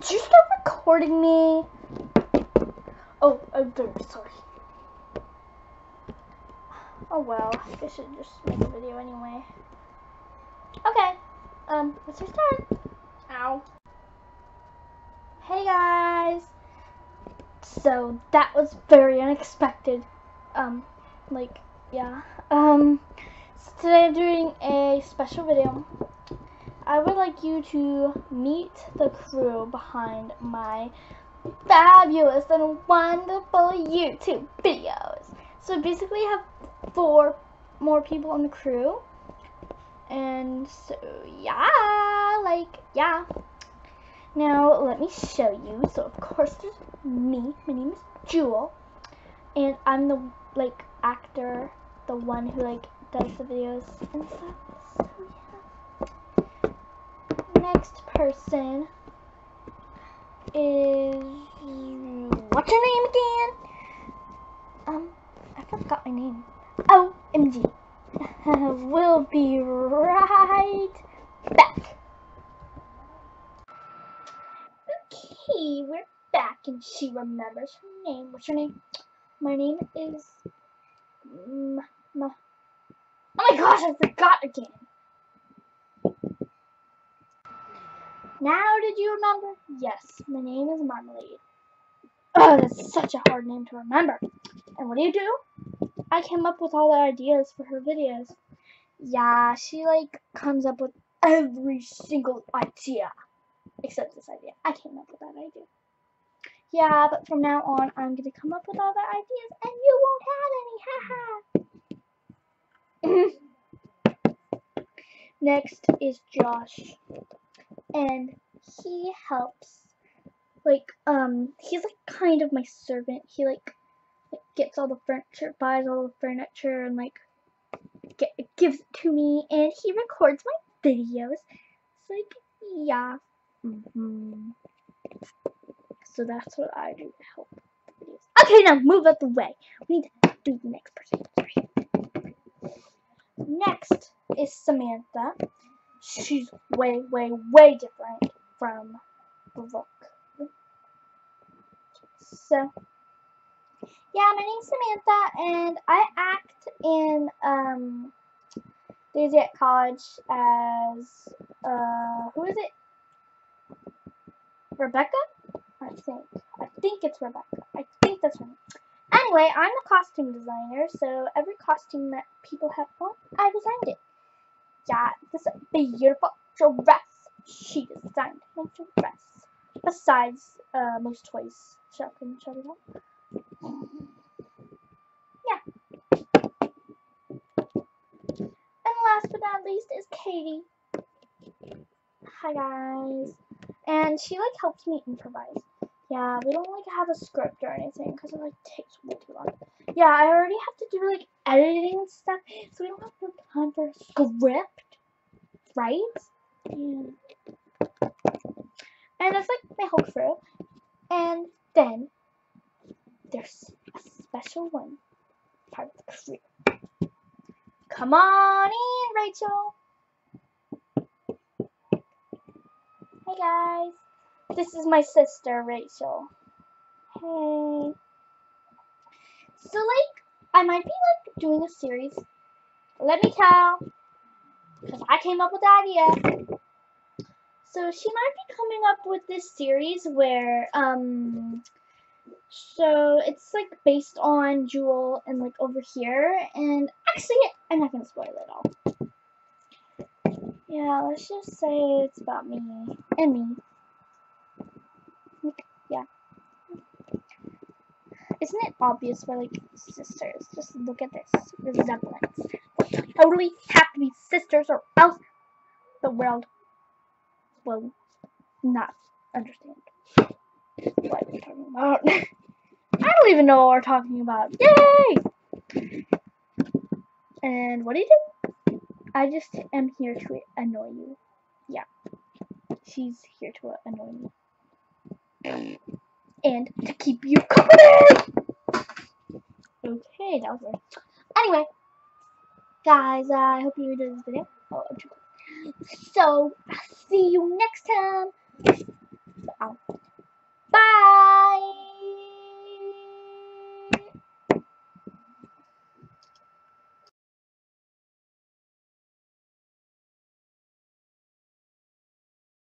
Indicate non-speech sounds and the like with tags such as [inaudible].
did you start recording me? Oh, I'm very sorry. Oh well, I should just make a video anyway. Okay, um, let's start. Ow. Hey guys! So, that was very unexpected. Um, like, yeah. Um, so today I'm doing a special video. I would like you to meet the crew behind my fabulous and wonderful YouTube videos. So basically I have four more people on the crew. And so yeah, like yeah. Now let me show you. So of course there's me. My name is Jewel. And I'm the like actor, the one who like does the videos and stuff. Next person is what's your name again? Um, I forgot my name. Oh, MG. [laughs] we'll be right back. Okay, we're back, and she remembers her name. What's your name? My name is. M oh my gosh, I forgot again. Now did you remember? Yes, my name is Marmalade. Oh, that's such a hard name to remember. And what do you do? I came up with all the ideas for her videos. Yeah, she like comes up with every single idea. Except this idea. I came up with that idea. Yeah, but from now on, I'm going to come up with all the ideas, and you won't have any. Haha. [laughs] Next is Josh and he helps like um he's like kind of my servant. He like, like gets all the furniture buys all the furniture and like get, gives it to me and he records my videos. It's like yeah. Mm -hmm. so that's what i do to help okay now move out the way. We need to do the next person. Next is samantha she's way, way, way different from Brooke. So, yeah, my name's Samantha, and I act in um, Daisy at College as, uh, who is it? Rebecca? I think. I think it's Rebecca. I think that's her name. Anyway, I'm the costume designer, so every costume that people have on, I designed it got this beautiful dress. She designed my dress. Besides, uh, most toys shopping showed up. Yeah. And last but not least is Katie. Hi guys. And she like helps me improvise. Yeah, we don't like have a script or anything because it like takes way too long. Yeah, I already have to do like editing stuff, so we don't have no for script, right? And that's like my whole crew. And then there's a special one part of the crew. Come on in, Rachel. Hey guys. This is my sister, Rachel. Hey. So, like, I might be, like, doing a series. Let me tell. Because I came up with the idea. So, she might be coming up with this series where, um... So, it's, like, based on Jewel and, like, over here. And, actually, I'm not going to spoil it all. Yeah, let's just say it's about me and me. Yeah. Isn't it obvious we're like sisters? Just look at this resemblance. Totally have to be sisters or else the world will not understand what we're talking about. [laughs] I don't even know what we're talking about. Yay! And what do you do? I just am here to annoy you. Yeah. She's here to annoy me and to keep you company. Okay, that was weird. Anyway, guys, uh, I hope you enjoyed this video. Oh. So, see you next time. Bye.